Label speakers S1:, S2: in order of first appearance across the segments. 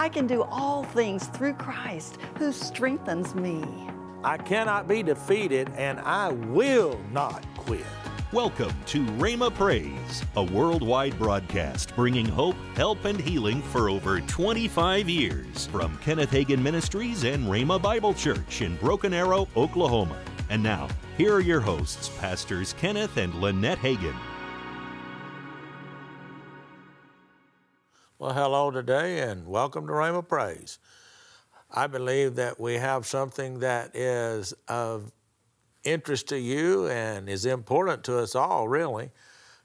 S1: I can do all things through Christ who strengthens me.
S2: I cannot be defeated, and I will not quit.
S3: Welcome to Rhema Praise, a worldwide broadcast bringing hope, help, and healing for over 25 years from Kenneth Hagin Ministries and Rhema Bible Church in Broken Arrow, Oklahoma. And now, here are your hosts, Pastors Kenneth and Lynette Hagin.
S2: Well, hello today, and welcome to Rhema Praise. I believe that we have something that is of interest to you and is important to us all, really.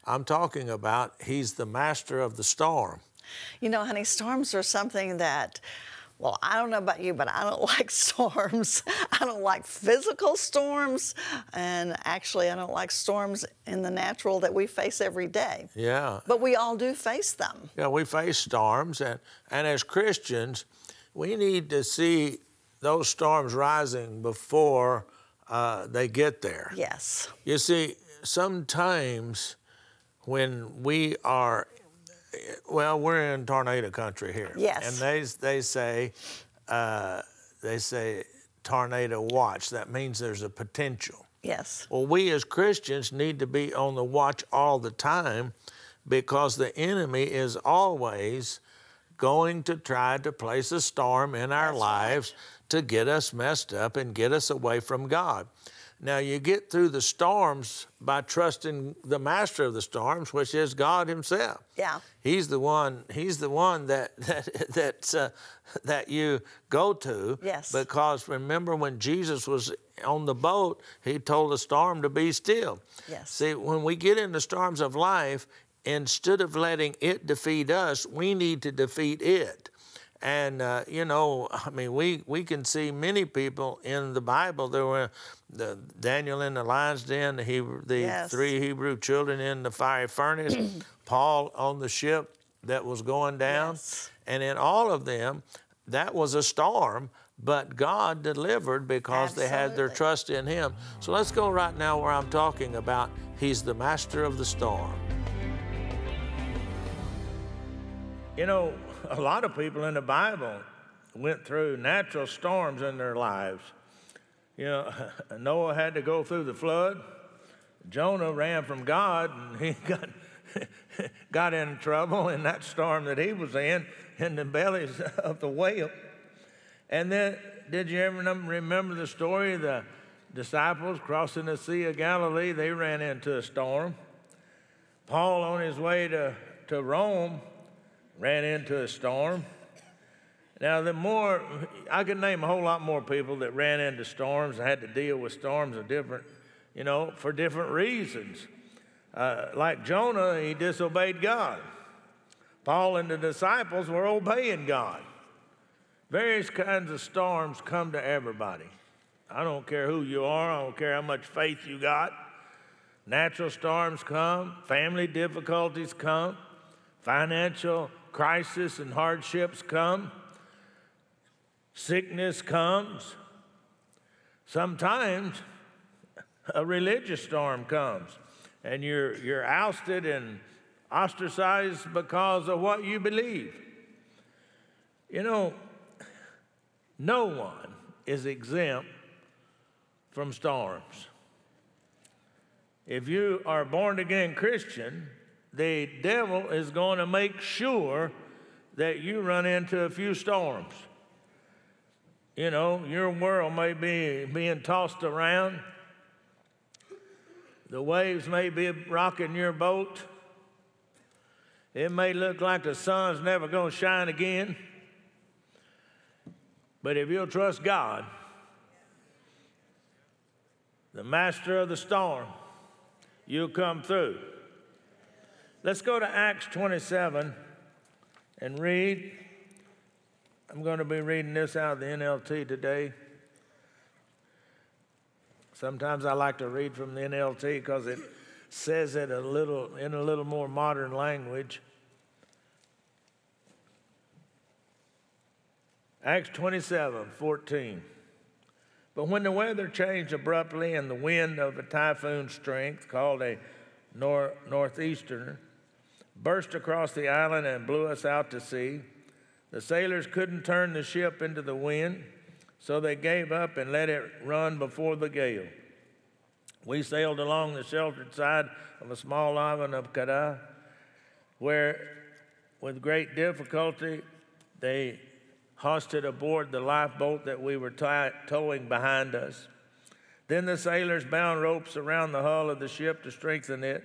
S2: I'm talking about He's the master of the storm.
S1: You know, honey, storms are something that well, I don't know about you, but I don't like storms. I don't like physical storms, and actually, I don't like storms in the natural that we face every day.
S2: Yeah.
S1: But we all do face them.
S2: Yeah, we face storms, and, and as Christians, we need to see those storms rising before uh, they get there.
S1: Yes.
S2: You see, sometimes when we are well, we're in tornado country here.
S1: Yes.
S2: And they they say uh, they say tornado watch. That means there's a potential.
S1: Yes.
S2: Well, we as Christians need to be on the watch all the time because the enemy is always going to try to place a storm in our
S1: That's
S2: lives
S1: right.
S2: to get us messed up and get us away from God. Now, you get through the storms by trusting the master of the storms, which is God Himself.
S1: Yeah.
S2: He's the one. He's the one that that that, uh, that you go to.
S1: Yes.
S2: Because remember when Jesus was on the boat, He told the storm to be still.
S1: Yes.
S2: See, when we get in the storms of life, instead of letting it defeat us, we need to defeat it. And uh, you know, I mean, we, we can see many people in the Bible. There were the Daniel in the lion's den, the, Hebrew, the
S1: Yes.
S2: three Hebrew children in the fiery furnace, Paul on the ship that was going down,
S1: Yes.
S2: and in all of them, that was a storm. But God delivered because they had their trust in Him. So let's go right now where I'm talking about. He's the master of the storm. You know, a lot of people in the Bible went through natural storms in their lives. You know, Noah had to go through the flood. Jonah ran from God and he got, got in trouble in that storm that he was in, in the bellies of the whale. And then, did you ever remember the story of the disciples crossing the Sea of Galilee? They ran into a storm. Paul, on his way to, to Rome, ran into a storm. Now, the more, I could name a whole lot more people that ran into storms and had to deal with storms of different, you know, for different reasons. Uh, like Jonah, he disobeyed God. Paul and the disciples were obeying God. Various kinds of storms come to everybody. I don't care who you are, I don't care how much faith you got. Natural storms come, family difficulties come, financial crisis and hardships come, sickness comes. Sometimes a religious storm comes and you're, you're ousted and ostracized because of what you believe. You know, no one is exempt from storms. If you are born again Christian, the devil is going to make sure that you run into a few storms. You know, your world may be being tossed around, the waves may be rocking your boat. It may look like the sun's never going to shine again. But if you'll trust God, the master of the storm, you'll come through. Let's go to Acts 27 and read. I'm going to be reading this out of the NLT today. Sometimes I like to read from the NLT because it says it a little in a little more modern language. Acts 27, 14. But when the weather changed abruptly and the wind of a typhoon strength, called a nor- northeasterner, burst across the island and blew us out to sea, The sailors couldn't turn the ship into the wind, so they gave up and let it run before the gale. We sailed along the sheltered side of a small island of Cauda, where, with great difficulty, they hoisted aboard the lifeboat that we were towing behind us. Then the sailors bound ropes around the hull of the ship to strengthen it.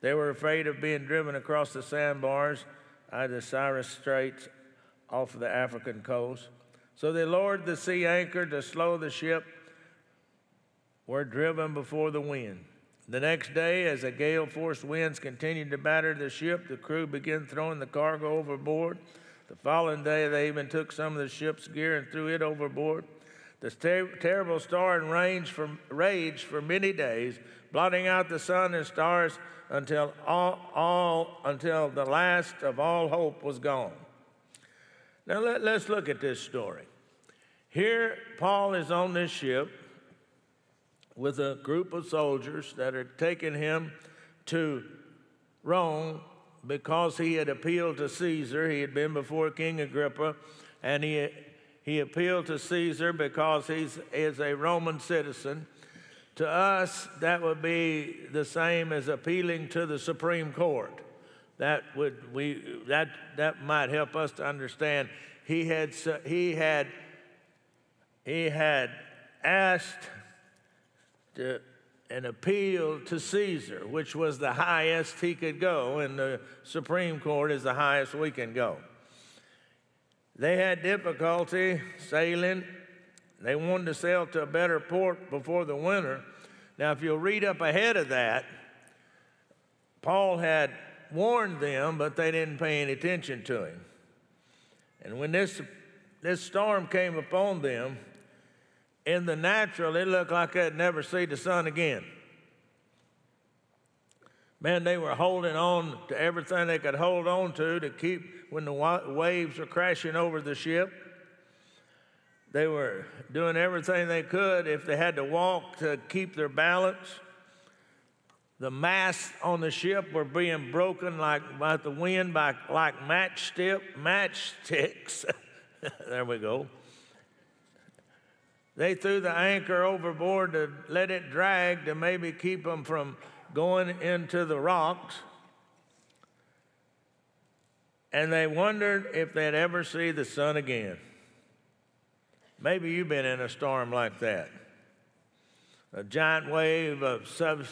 S2: They were afraid of being driven across the sandbars the Cyrus Straits off of the African coast. So they lowered the sea anchor to slow the ship, were driven before the wind. The next day, as the gale force winds continued to batter the ship, the crew began throwing the cargo overboard. The following day, they even took some of the ship's gear and threw it overboard. The ter- terrible storm raged for, raged for many days, blotting out the sun and stars until all, all until the last of all hope was gone. Now let, let's look at this story. Here, Paul is on this ship with a group of soldiers that are taking him to Rome because he had appealed to Caesar. He had been before King Agrippa, and he, he appealed to Caesar because he is a Roman citizen. To us, that would be the same as appealing to the Supreme Court that would we that that might help us to understand he had he had he had asked to, an appeal to Caesar, which was the highest he could go, and the Supreme Court is the highest we can go. They had difficulty sailing. They wanted to sail to a better port before the winter. Now, if you'll read up ahead of that, Paul had warned them, but they didn't pay any attention to him. And when this, this storm came upon them, in the natural, it looked like they'd never see the sun again. Man, they were holding on to everything they could hold on to to keep when the waves were crashing over the ship. They were doing everything they could if they had to walk to keep their balance. The masts on the ship were being broken like by the wind by like matchstick matchsticks. there we go. They threw the anchor overboard to let it drag to maybe keep them from going into the rocks. And they wondered if they'd ever see the sun again. Maybe you've been in a storm like that. A giant wave of sub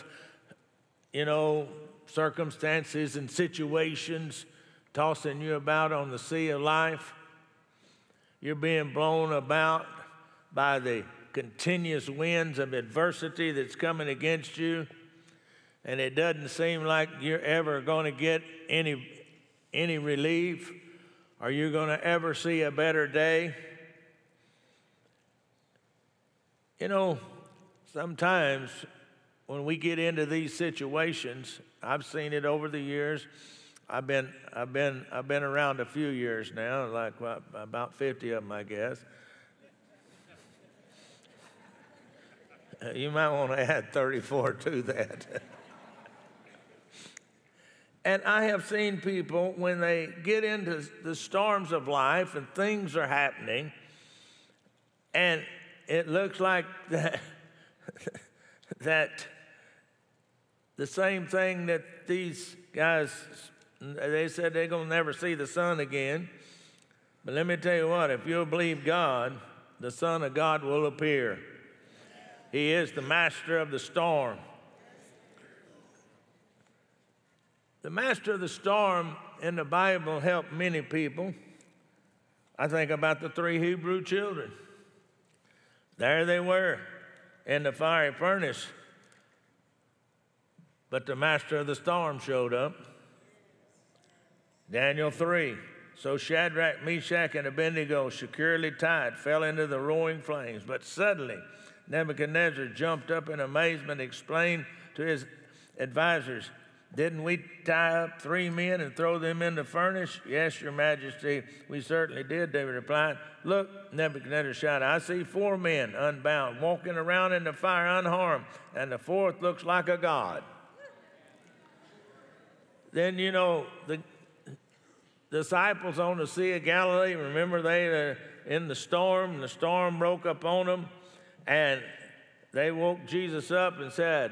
S2: you know, circumstances and situations tossing you about on the sea of life. You're being blown about by the continuous winds of adversity that's coming against you, and it doesn't seem like you're ever going to get any, any relief or you're going to ever see a better day. You know, sometimes when we get into these situations, I've seen it over the years. I've been, I've been, I've been around a few years now, like about 50 of them, I guess. Uh, you might want to add 34 to that. and I have seen people, when they get into the storms of life and things are happening, and it looks like that, that the same thing that these guys, they said they're going to never see the sun again. But let me tell you what, if you'll believe God, the Son of God will appear. He is the master of the storm. The master of the storm in the Bible helped many people. I think about the three Hebrew children. There they were in the fiery furnace but the master of the storm showed up. Daniel 3. So Shadrach, Meshach, and Abednego, securely tied, fell into the roaring flames. But suddenly, Nebuchadnezzar jumped up in amazement, explained to his advisors, Didn't we tie up three men and throw them in the furnace? Yes, your majesty, we certainly did, they replied. Look, Nebuchadnezzar shouted, I see four men unbound, walking around in the fire unharmed, and the fourth looks like a god then you know the disciples on the Sea of Galilee. Remember, they were in the storm, and the storm broke up on them, and they woke Jesus up and said,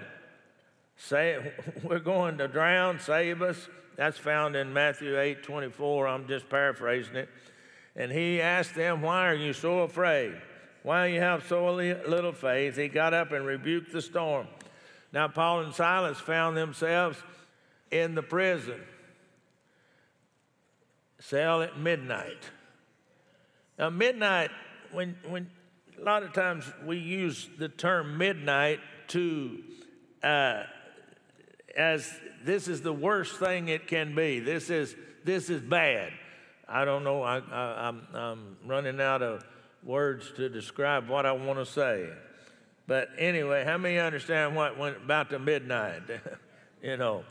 S2: Say, we're going to drown, save us. That's found in Matthew 8 24. I'm just paraphrasing it. And he asked them, Why are you so afraid? Why you have so little faith? He got up and rebuked the storm. Now, Paul and Silas found themselves in the prison cell at midnight. Now, midnight, when, when a lot of times we use the term midnight to, uh, as this is the worst thing it can be. This is, this is bad. I don't know, I, I, I'm, I'm running out of words to describe what I want to say. But anyway, how many understand what went about the midnight? you know.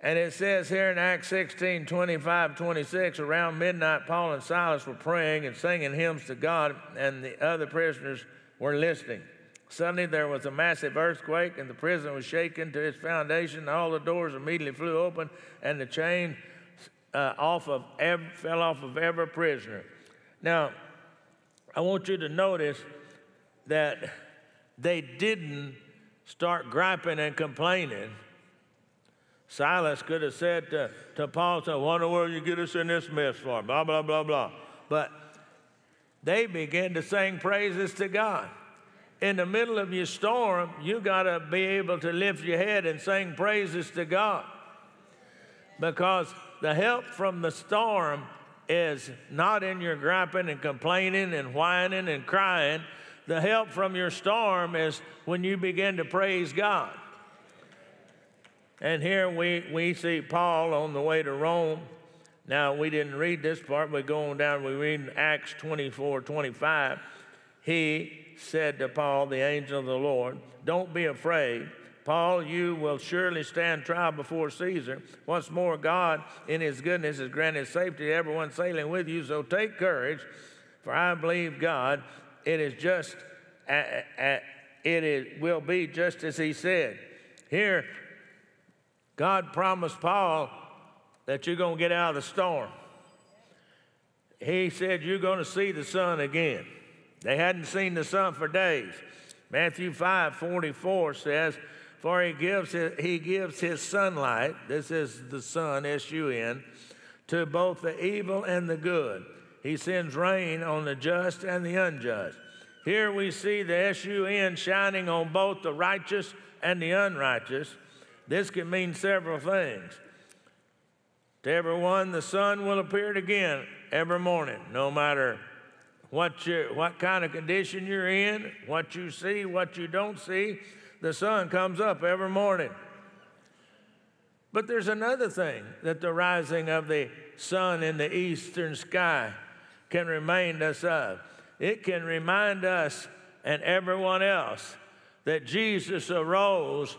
S2: And it says here in Acts 16 25, 26, around midnight, Paul and Silas were praying and singing hymns to God, and the other prisoners were listening. Suddenly there was a massive earthquake, and the prison was shaken to its foundation. All the doors immediately flew open, and the chain uh, off of every, fell off of every prisoner. Now, I want you to notice that they didn't start griping and complaining. Silas could have said to, to Paul, in the world you get us in this mess for? Blah, blah, blah, blah. But they began to sing praises to God. In the middle of your storm, you got to be able to lift your head and sing praises to God. Because the help from the storm is not in your griping and complaining and whining and crying. The help from your storm is when you begin to praise God. And here we, we see Paul on the way to Rome. Now, we didn't read this part, but going down, we read Acts 24 25. He said to Paul, the angel of the Lord, Don't be afraid. Paul, you will surely stand trial before Caesar. Once more, God, in his goodness, has granted safety to everyone sailing with you. So take courage, for I believe God. It is just, uh, it is, will be just as he said. Here, God promised Paul that you're going to get out of the storm. He said, You're going to see the sun again. They hadn't seen the sun for days. Matthew 5 44 says, for he gives his, he gives his sunlight, this is the sun, S U N, to both the evil and the good. He sends rain on the just and the unjust. Here we see the S U N shining on both the righteous and the unrighteous. This can mean several things. To everyone, the sun will appear again every morning, no matter what, you, what kind of condition you're in, what you see, what you don't see the sun comes up every morning. But there's another thing that the rising of the sun in the eastern sky can remind us of. It can remind us and everyone else that Jesus arose,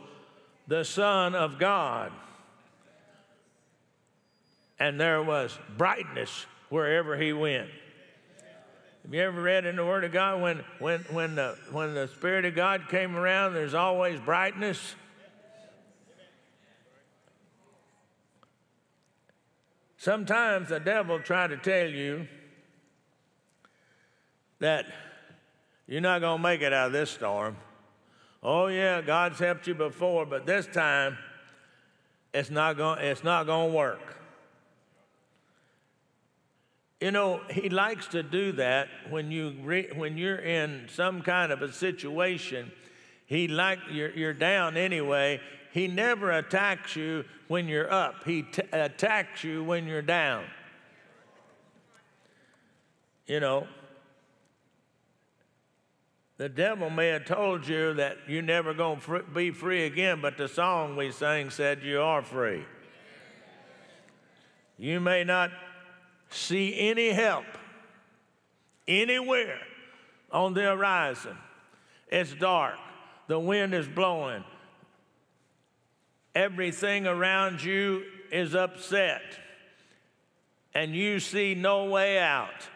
S2: the Son of God. And there was brightness wherever he went. Have you ever read in the Word of God when, when, when, the, when the Spirit of God came around, there's always brightness? Sometimes the devil try to tell you that you're not going to make it out of this storm. Oh yeah, God's helped you before, but this time it's not going it's not going to work. You know, he likes to do that when, you re, when you're in some kind of a situation. He like you're, you're down anyway. He never attacks you when you're up. He t- attacks you when you're down. You know, the devil may have told you that you're never going to fr- be free again, but the song we sang said you are free. You may not see any help anywhere on the horizon. It's dark, the wind is blowing, everything around you is upset, and you see no way out.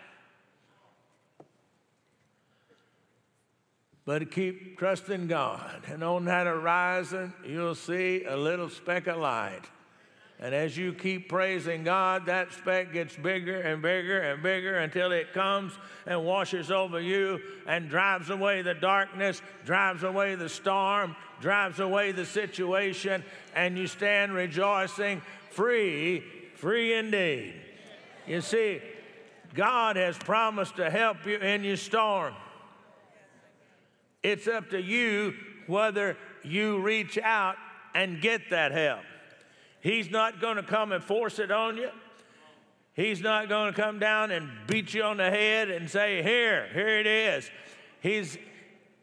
S2: But keep trusting God, and on that horizon, you'll see a little speck of light And as you keep praising God, that speck gets bigger and bigger and bigger until it comes and washes over you and drives away the darkness, drives away the storm, drives away the situation, and you stand rejoicing, free, free indeed. You see, God has promised to help you in your storm. It's up to you whether you reach out and get that help. He's not going to come and force it on you. He's not going to come down and beat you on the head and say, Here, here it is. He's,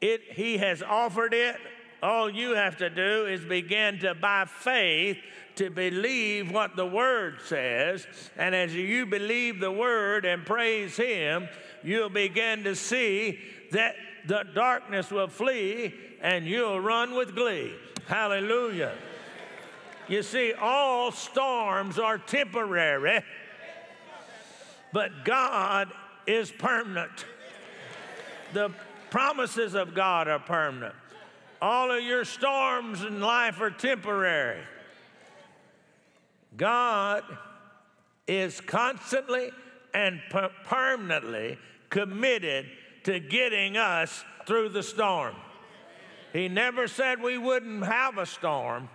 S2: it, he has offered it. All you have to do is begin to, by faith, to believe what the Word says. And as you believe the Word and praise Him, you'll begin to see that the darkness will flee and you'll run with glee. Hallelujah. You see, all storms are temporary, but God is permanent. The promises of God are permanent. All of your storms in life are temporary. God is constantly and per- permanently committed to getting us through the storm. He never said we wouldn't have a storm,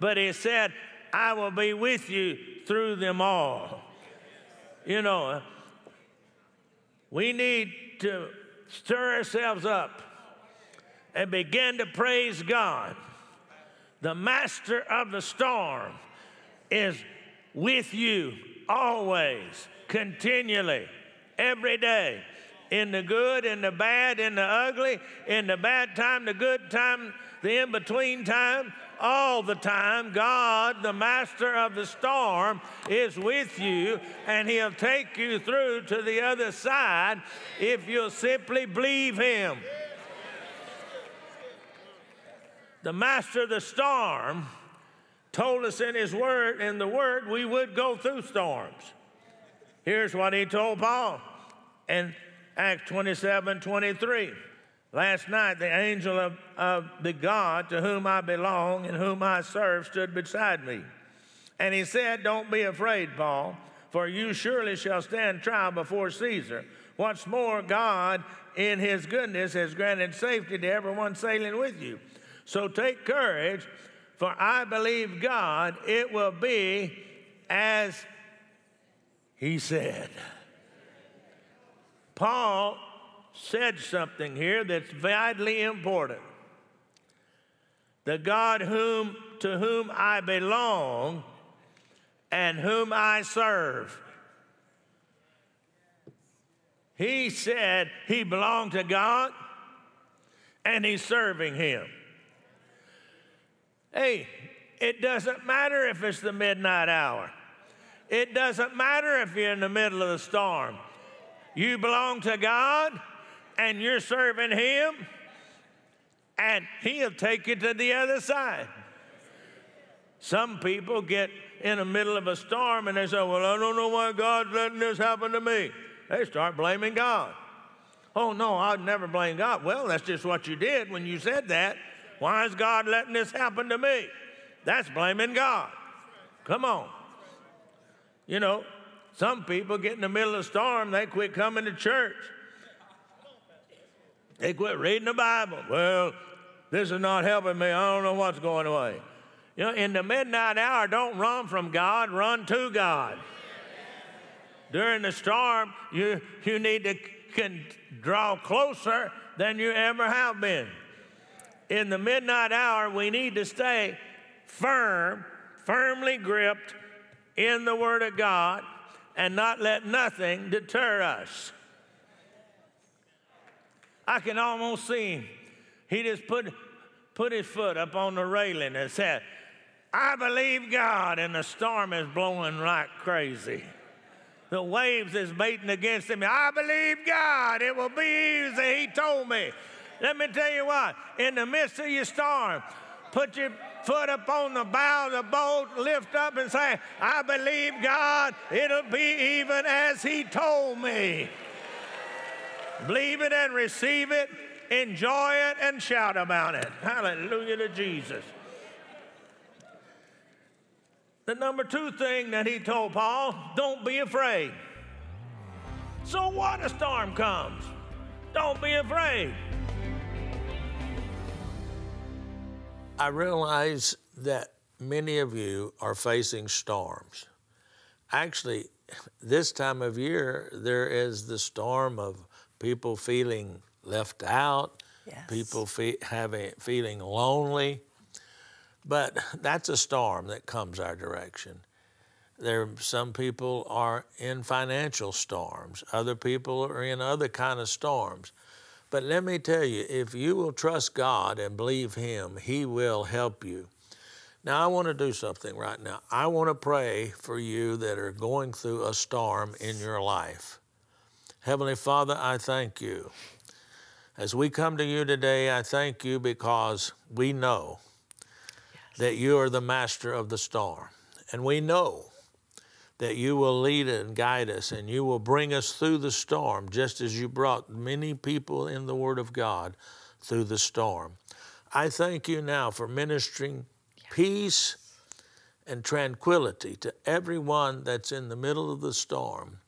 S2: but He said, I will be with you through them all. You know, we need to stir ourselves up and begin to praise God. The master of the storm is with you always, continually, every day in the good, in the bad, in the ugly, in the bad time, the good time, the in between time, all the time. God, the master of the storm, is with you and He'll take you through to the other side if you'll simply believe Him. The master of the storm told us in His Word, in the Word, we would go through storms. Here's what He told Paul. in Acts 27 23. Last night, the angel of, of the God to whom I belong and whom I serve stood beside me. And he said, Don't be afraid, Paul, for you surely shall stand trial before Caesar. What's more, God, in his goodness, has granted safety to everyone sailing with you. So take courage, for I believe God, it will be as he said. Paul said something here that's vitally important. The God whom, to whom I belong and whom I serve. He said he belonged to God and he's serving him. Hey, it doesn't matter if it's the midnight hour. It doesn't matter if you're in the middle of the storm. You belong to God and you're serving Him, and He'll take you to the other side. Some people get in the middle of a storm and they say, Well, I don't know why God's letting this happen to me. They start blaming God. Oh, no, I'd never blame God. Well, that's just what you did when you said that. Why is God letting this happen to me? That's blaming God. Come on. You know, some people get in the middle of a storm, they quit coming to church. They quit reading the Bible. Well, this is not helping me. I don't know what's going away. You know, in the midnight hour, don't run from God, run to God. During the storm, you, you need to can draw closer than you ever have been. In the midnight hour, we need to stay firm, firmly gripped in the Word of God and not let nothing deter us. I can almost see him. He just put, put his foot up on the railing and said, I believe God, and the storm is blowing like crazy. The waves is beating against him. I believe God, it will be easy, he told me. Let me tell you what, in the midst of your storm, put your foot up on the bow of the boat, lift up and say, I believe God, it'll be even as He told me. Believe it and receive it, enjoy it and shout about it. Hallelujah to Jesus. The number two thing that he told Paul don't be afraid. So what a storm comes? Don't be afraid. I realize that many of you are facing storms. Actually, this time of year, there is the storm of people feeling left out,
S1: Yes.
S2: people fe- having, feeling lonely. But that's a storm that comes our direction. There, some people are in financial storms. Other people are in other kind of storms. But let me tell you, if you will trust God and believe Him, He will help you. Now, I want to do something right now. I want to pray for you that are going through a storm in your life. Heavenly Father, I thank you. As we come to you today, I thank you because we know that you are the master of the storm. And we know that you will lead and guide us and you will bring us through the storm, just as you brought many people in the Word of God through the storm. I thank you now for ministering peace and tranquility to everyone that's in the middle of the storm,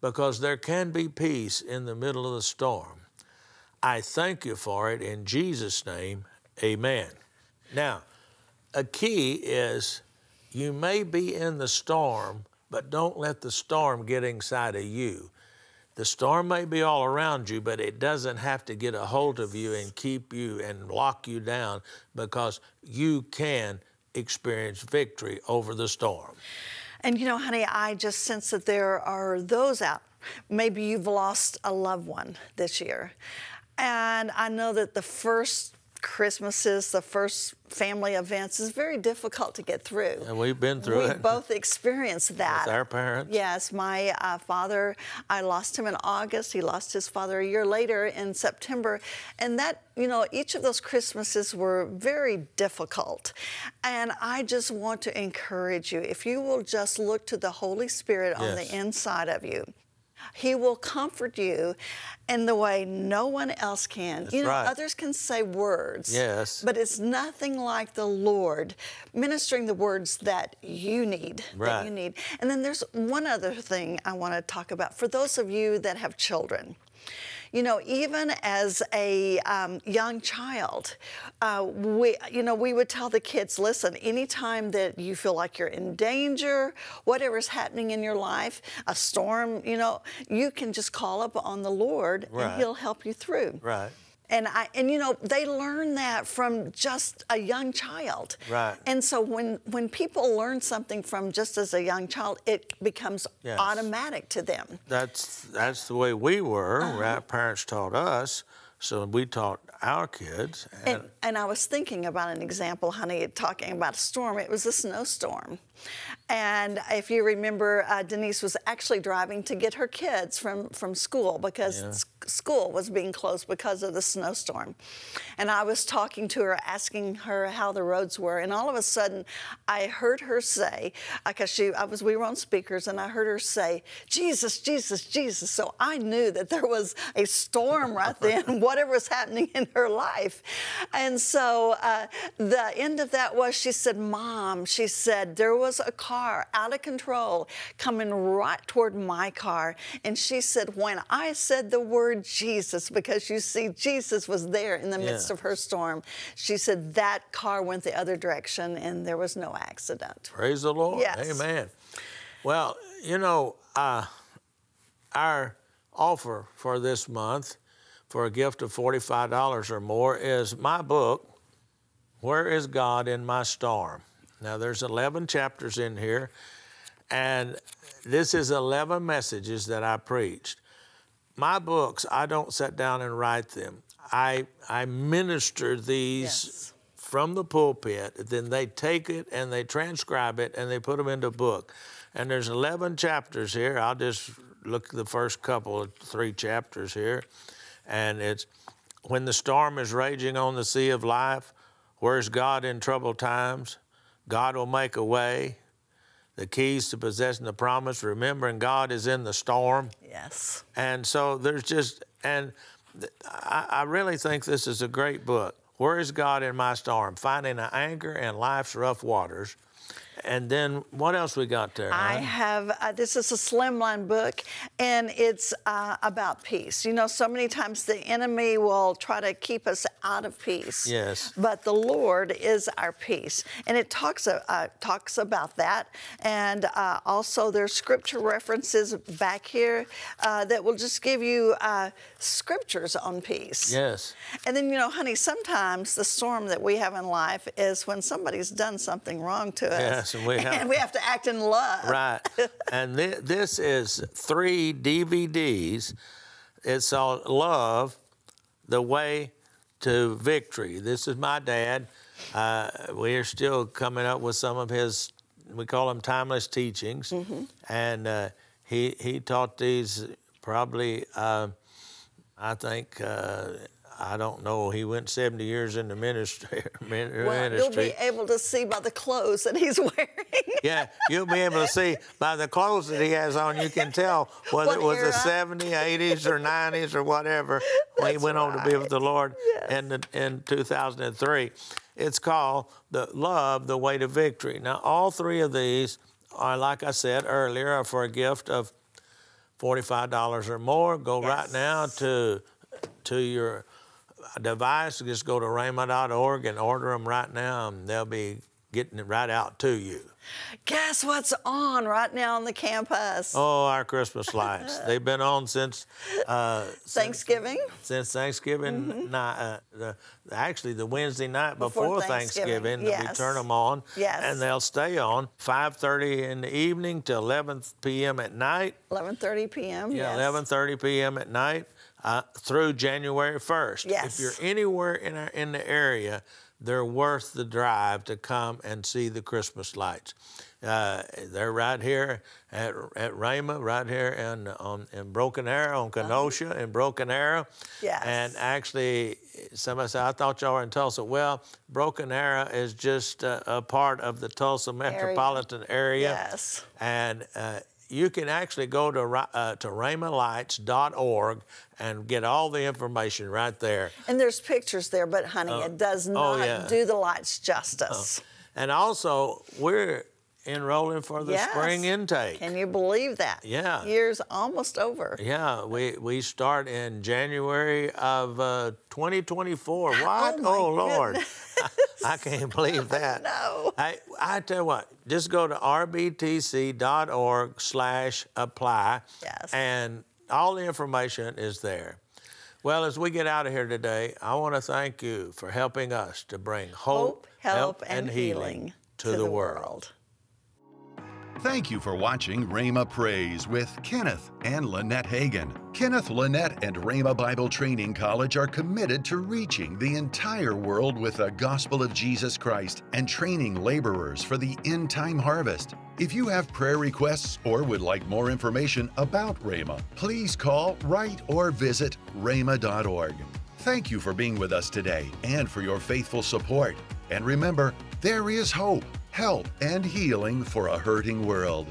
S2: because there can be peace in the middle of the storm. I thank you for it in Jesus' name, amen. Now, a key is you may be in the storm, but don't let the storm get inside of you. The storm may be all around you, but it doesn't have to get a hold of you and keep you and lock you down because you can experience victory over the storm.
S1: And you know, honey, I just sense that there are those out. Maybe you've lost a loved one this year. And I know that the first Christmases, the first family events is very difficult to get through.
S2: And we've been through
S1: we
S2: it.
S1: both experienced that.
S2: With our parents.
S1: Yes, my uh, father, I lost him in August. He lost his father a year later in September. And that, you know, each of those Christmases were very difficult. And I just want to encourage you if you will just look to the Holy Spirit on the inside of you. He will comfort you in the way no one else can. you know,
S2: right.
S1: others can say words.
S2: Yes.
S1: But it's nothing like the Lord ministering the words that you need. That
S2: Right.
S1: you need. And then there's one other thing I want to talk about for those of you that have children. You know, even as a um, young child, uh, we, you know, we would tell the kids, listen, anytime that you feel like you're in danger, whatever's happening in your life, a storm, you know, you can just call up on the Lord
S2: Right.
S1: and He'll help you through.
S2: Right.
S1: And I and you know they learn that from just a young child.
S2: Right.
S1: And so when when people learn something from just as a young child, it becomes
S2: Yes.
S1: automatic to them.
S2: That's that's the way we were. Uh-huh. Our parents taught us, so we taught our kids. And,
S1: And, and I was thinking about an example, honey, talking about a storm. It was a snowstorm. And if you remember, uh, Denise was actually driving to get her kids from, from school because
S2: Yeah.
S1: school was being closed because of the snowstorm. And I was talking to her, asking her how the roads were. And all of a sudden, I heard her say, because she, I was, we were on speakers, and I heard her say, Jesus, Jesus, Jesus. So I knew that there was a storm right then, whatever was happening in her life. And so uh, the end of that was she said, Mom, she said, there was a car out of control coming right toward my car. And she said, when I said the word Jesus, because you see, Jesus was there in the midst of her storm, she said that car went the other direction and there was no accident.
S2: Praise the Lord.
S1: Yes.
S2: Amen. Well, you know, uh, our offer for this month for a gift of $45 or more is my book, Where is God in My Storm? Now, there's 11 chapters in here, and this is 11 messages that I preached. My books, I don't sit down and write them. I, I minister these
S1: Yes.
S2: from the pulpit, then they take it and they transcribe it and they put them into a book. And there's 11 chapters here. I'll just look at the first couple of three chapters here. And it's when the storm is raging on the sea of life, where's God in troubled times? God will make a way. The keys to possessing the promise, remembering God is in the storm.
S1: Yes.
S2: And so there's just, and I, I really think this is a great book. Where is God in my storm? Finding an anchor in life's rough waters. And then what else we got there?
S1: I
S2: huh?
S1: have, uh, this is a slimline book, and it's uh, about peace. You know, so many times the enemy will try to keep us out of peace.
S2: Yes.
S1: But the Lord is our peace. And it talks, uh, uh, talks about that. And uh, also, there's scripture references back here uh, that will just give you uh, scriptures on peace.
S2: Yes.
S1: And then, you know, honey, sometimes the storm that we have in life is when somebody's done something wrong to us.
S2: Yes, and we have-
S1: and we have to act in love.
S2: Right. and thi- this is three DVDs. It's called Love, The Way to Victory. This is my dad. Uh, we are still coming up with some of his, we call them timeless teachings. And uh, he, he taught these probably, uh, I think, uh, I don't know, he went 70 years in the ministry. min-
S1: Well, you'll be able to see by the clothes that he's wearing.
S2: Yeah, you'll be able to see by the clothes that he has on, you can tell whether
S1: What
S2: it was
S1: era?
S2: the 70s, 80s, or 90s, or whatever when he went on to be with the Lord
S1: Yes.
S2: in, the, in 2003. It's called the Love, the Way to Victory. Now, all three of these are, like I said earlier, are for a gift of $45 or more. Go right now to, to your device. Just go to rhema.org and order them right now, and they'll be getting it right out to you.
S1: Guess what's on right now on the campus?
S2: Oh, our Christmas lights. They've been on since uh,
S1: Thanksgiving.
S2: since Thanksgiving night. Uh, the, actually, the Wednesday night before,
S1: Before
S2: Thanksgiving,
S1: Thanksgiving,
S2: we turn them on,
S1: Yes.
S2: and they'll stay on 5:30 in the evening to 11 p.m. at night.
S1: 11:30 p.m.
S2: Yeah,
S1: yes.
S2: 11:30 p.m. at night uh, through January 1st.
S1: Yes.
S2: If you're anywhere in our, in the area, they're worth the drive to come and see the Christmas lights. Uh, they're right here at at Rhema, right here in on in Broken Arrow on Kenosha in Broken Arrow.
S1: Uh-huh. Yes.
S2: And actually, somebody said, "I thought y'all were in Tulsa." Well, Broken Arrow is just a, a part of the Tulsa metropolitan area.
S1: Yes.
S2: And uh, you can actually go to uh, to rhemalights.org and get all the information right there.
S1: And there's pictures there, but honey, it does not
S2: oh, yeah.
S1: do the lights justice.
S2: And also, we're enrolling for the
S1: Yes.
S2: spring intake.
S1: Can you believe that?
S2: Yeah.
S1: Year's almost over.
S2: yeah, we, we start in January of uh, 2024. What?
S1: Oh, my
S2: Lord. I can't believe that.
S1: No.
S2: I, I tell you what, just go to rbtc.org slash apply.
S1: Yes.
S2: And all the information is there. Well, as we get out of here today, I want to thank you for helping us to bring hope,
S1: Hope, help, and healing
S2: to, the, world.
S4: Thank you for watching Rhema Praise with Kenneth and Lynette Hagin. Kenneth, Lynette, and Rhema Bible Training College are committed to reaching the entire world with the gospel of Jesus Christ and training laborers for the end time harvest. If you have prayer requests or would like more information about Rhema, please call, write, or visit rhema.org. Thank you for being with us today and for your faithful support. And remember, there is hope, help, and healing for a hurting world.